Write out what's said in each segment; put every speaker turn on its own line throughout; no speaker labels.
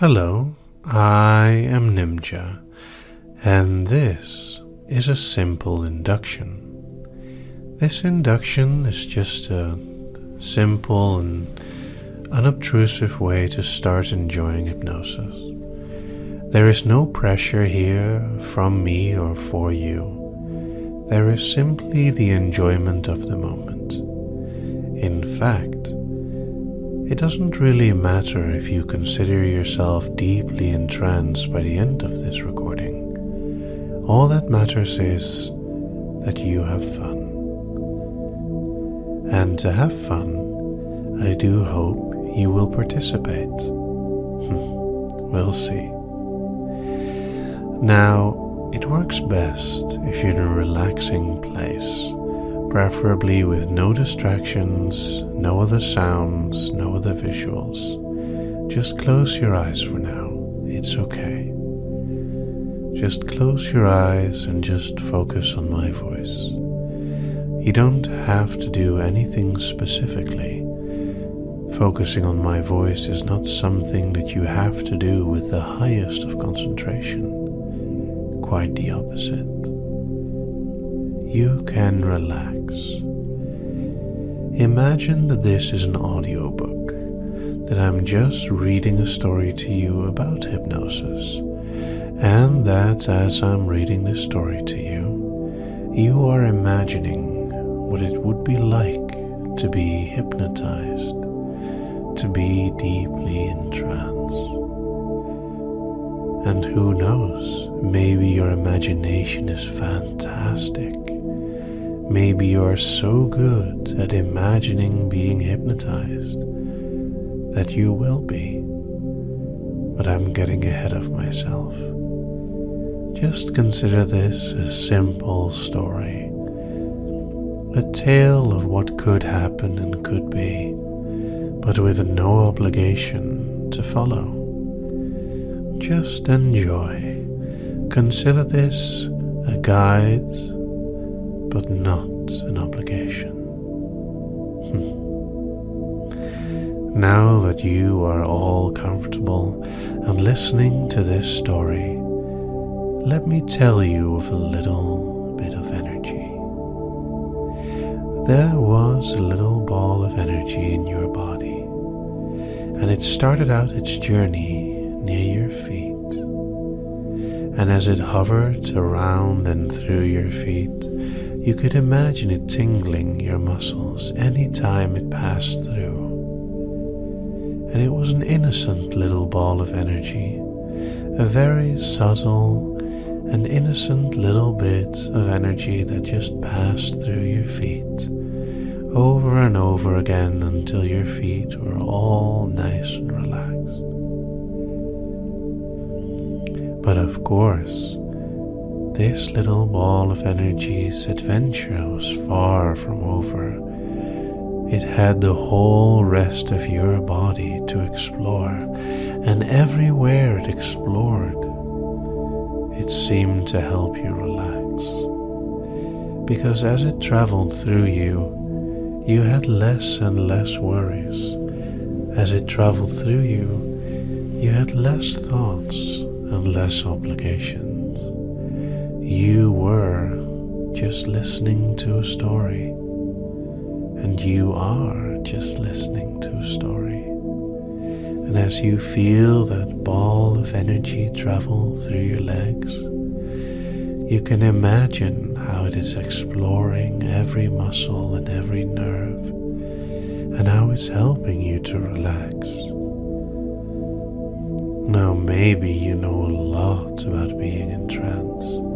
Hello, I am Nimja, and this is a simple induction. This induction is just a simple and unobtrusive way to start enjoying hypnosis. There is no pressure here from me or for you. There is simply the enjoyment of the moment. In fact, it doesn't really matter if you consider yourself deeply entranced by the end of this recording. All that matters is that you have fun. And to have fun, I do hope you will participate. we'll see. Now, it works best if you're in a relaxing place preferably with no distractions, no other sounds, no other visuals. Just close your eyes for now. It's okay. Just close your eyes and just focus on my voice. You don't have to do anything specifically. Focusing on my voice is not something that you have to do with the highest of concentration. Quite the opposite you can relax. Imagine that this is an audiobook, that I'm just reading a story to you about hypnosis, and that as I'm reading this story to you, you are imagining what it would be like to be hypnotized, to be deeply in trance. And who knows, maybe your imagination is fantastic Maybe you are so good at imagining being hypnotized that you will be. But I'm getting ahead of myself. Just consider this a simple story. A tale of what could happen and could be, but with no obligation to follow. Just enjoy. Consider this a guide but not an obligation. Hmm. now that you are all comfortable and listening to this story, let me tell you of a little bit of energy. There was a little ball of energy in your body, and it started out its journey near your feet. And as it hovered around and through your feet, you could imagine it tingling your muscles any time it passed through. And it was an innocent little ball of energy, a very subtle and innocent little bit of energy that just passed through your feet over and over again until your feet were all nice and relaxed. But of course, this little ball of energy's adventure was far from over. It had the whole rest of your body to explore, and everywhere it explored, it seemed to help you relax. Because as it traveled through you, you had less and less worries. As it traveled through you, you had less thoughts and less obligations. You were just listening to a story, and you are just listening to a story. And as you feel that ball of energy travel through your legs, you can imagine how it is exploring every muscle and every nerve, and how it's helping you to relax. Now, maybe you know a lot about being in trance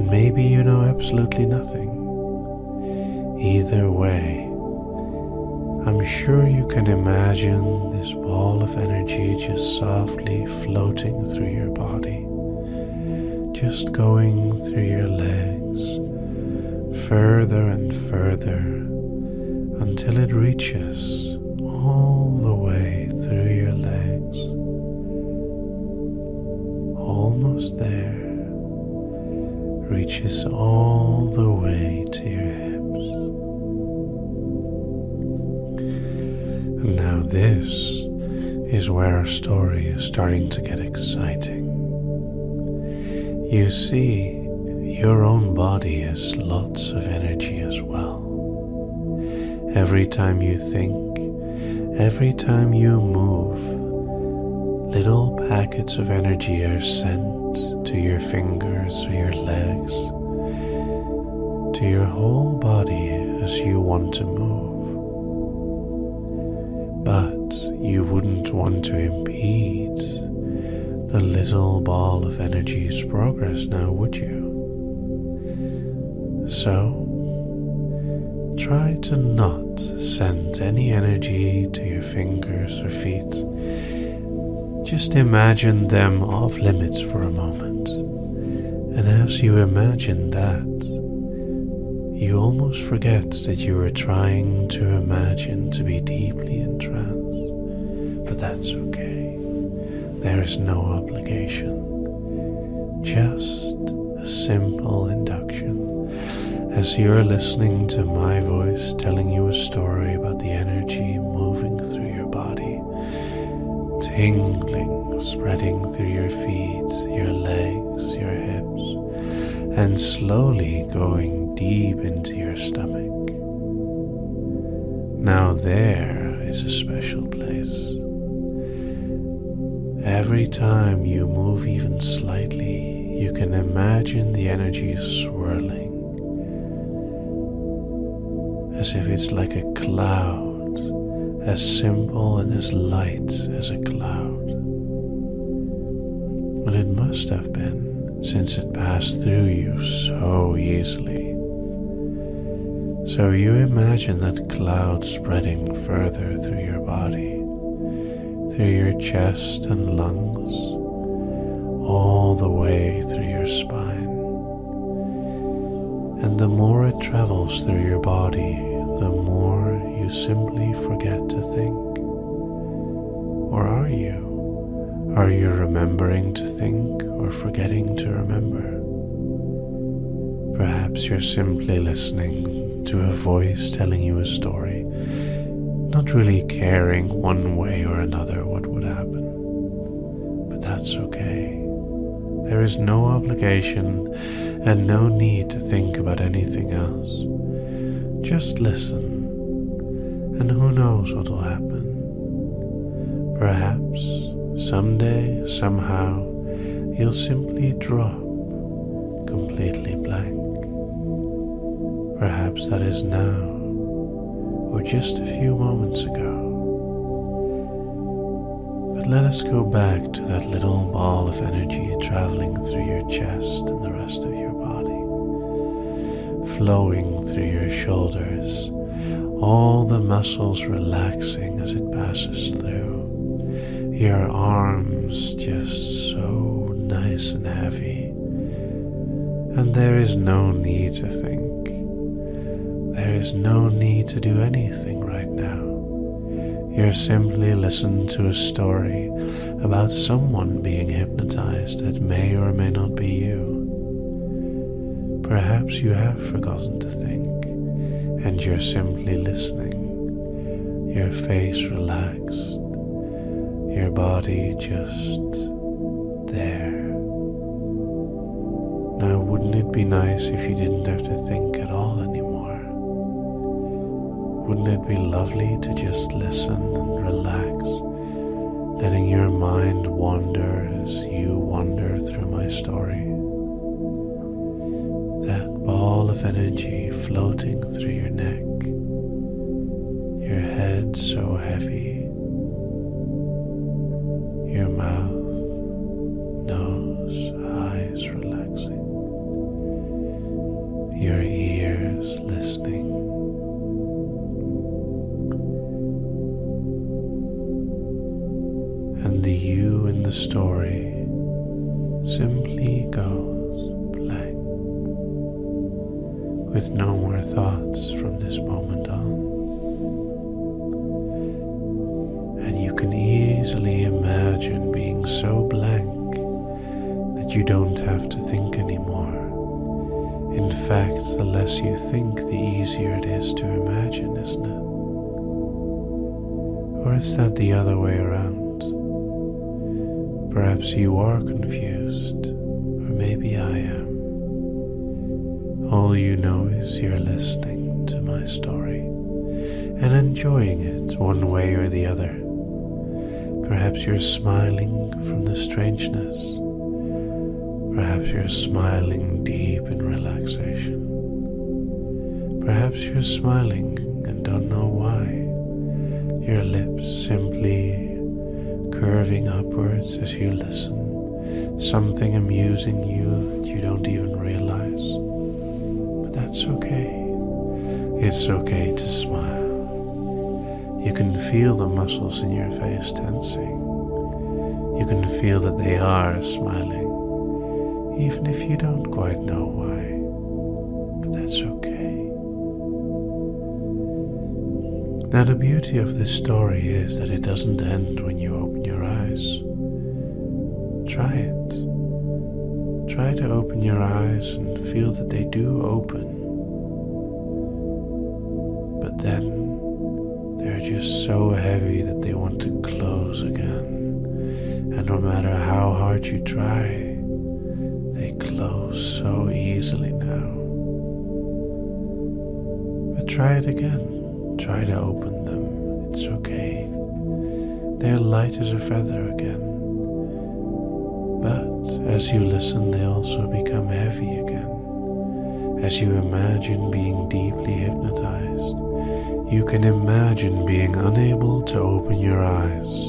maybe you know absolutely nothing. Either way, I'm sure you can imagine this ball of energy just softly floating through your body, just going through your legs, further and further until it reaches all the way reaches all the way to your hips. And now, this is where our story is starting to get exciting. You see, your own body has lots of energy as well. Every time you think, every time you move, little packets of energy are sent to your fingers or your legs, to your whole body as you want to move. But you wouldn't want to impede the little ball of energy's progress now, would you? So, try to not send any energy to your fingers or feet. Just imagine them off limits for a moment. And as you imagine that, you almost forget that you are trying to imagine to be deeply entranced. But that's okay. There is no obligation. Just a simple induction as you're listening to my voice telling you a story about the energy moving tingling, spreading through your feet, your legs, your hips, and slowly going deep into your stomach. Now, there is a special place. Every time you move even slightly, you can imagine the energy swirling as if it's like a cloud, as simple and as light as a cloud. And it must have been, since it passed through you so easily. So you imagine that cloud spreading further through your body, through your chest and lungs, all the way through your spine. And the more it travels through your body, the more you simply forget to think. Or are you? Are you remembering to think or forgetting to remember? Perhaps you're simply listening to a voice telling you a story, not really caring one way or another what would happen. But that's okay. There is no obligation and no need to think about anything else. Just listen, and who knows what will happen. Perhaps someday, somehow, you'll simply drop completely blank. Perhaps that is now, or just a few moments ago. But let us go back to that little ball of energy traveling through your chest and the rest of your body, flowing through your shoulders, all the muscles relaxing as it passes through, your arms just so nice and heavy. And there is no need to think. There is no need to do anything right now. You're simply listening to a story about someone being hypnotized that may or may not be you. Perhaps you have forgotten to think and you're simply listening, your face relaxed, your body just there. Now, wouldn't it be nice if you didn't have to think at all anymore? Wouldn't it be lovely to just listen and relax, letting your mind wander as you wander through my story? Energy floating through your neck, your head so heavy, your mouth, nose, eyes relaxing, your ears listening. and the you in the story simply goes with no more thoughts from this moment on. And you can easily imagine being so blank that you don't have to think anymore. In fact, the less you think, the easier it is to imagine, isn't it? Or is that the other way around? Perhaps you are confused, or maybe I am. All you know is you're listening to my story and enjoying it one way or the other. Perhaps you're smiling from the strangeness. Perhaps you're smiling deep in relaxation. Perhaps you're smiling and don't know why. Your lips simply curving upwards as you listen, something amusing you that you don't even realize. That's okay. It's okay to smile. You can feel the muscles in your face tensing. You can feel that they are smiling, even if you don't quite know why. But that's okay. Now, the beauty of this story is that it doesn't end when you open your eyes. Try it. Try to open your eyes and feel that they do open. So heavy that they want to close again. And no matter how hard you try, they close so easily now. But try it again. Try to open them. It's okay. They're light as a feather again. But as you listen, they also become heavy again. As you imagine being deeply hypnotized, you can imagine being unable to open your eyes.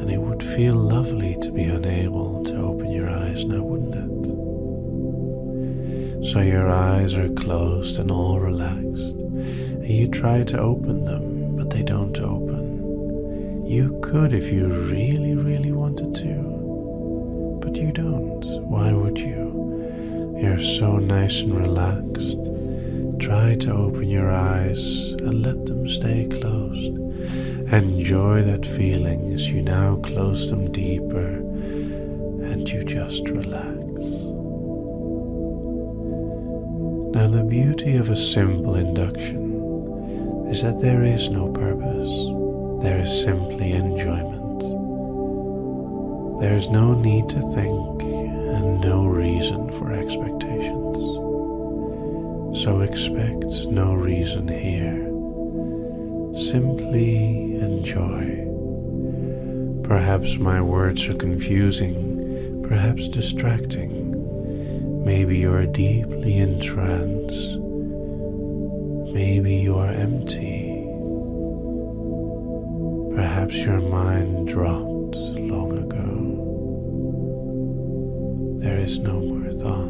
And it would feel lovely to be unable to open your eyes now, wouldn't it? So your eyes are closed and all relaxed and you try to open them, but they don't open. You could if you really, really wanted to, but you don't. Why would you? You're so nice and relaxed. Try to open your eyes and let them stay closed. Enjoy that feeling as you now close them deeper and you just relax. Now, the beauty of a simple induction is that there is no purpose, there is simply enjoyment. There is no need to think and no reason for expectations. So expect no reason here. Simply enjoy. Perhaps my words are confusing, perhaps distracting. Maybe you are deeply in trance. Maybe you are empty. Perhaps your mind dropped long ago. There is no more thoughts.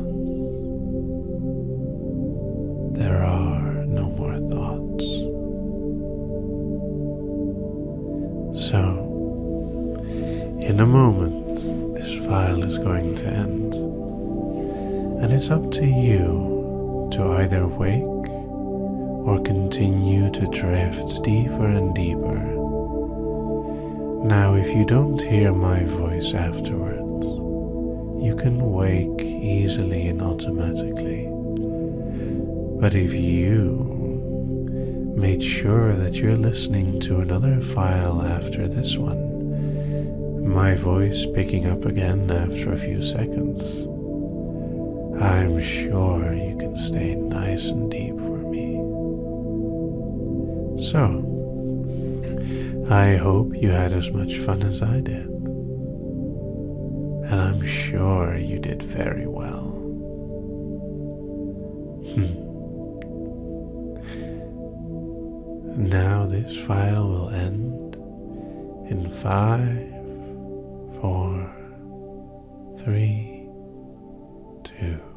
In a moment, this file is going to end. And it's up to you to either wake or continue to drift deeper and deeper. Now, if you don't hear my voice afterwards, you can wake easily and automatically. But if you made sure that you're listening to another file after this one, my voice picking up again after a few seconds, I'm sure you can stay nice and deep for me. so, I hope you had as much fun as I did. And I'm sure you did very well. Hmm. Now this file will end in five, four, three, two,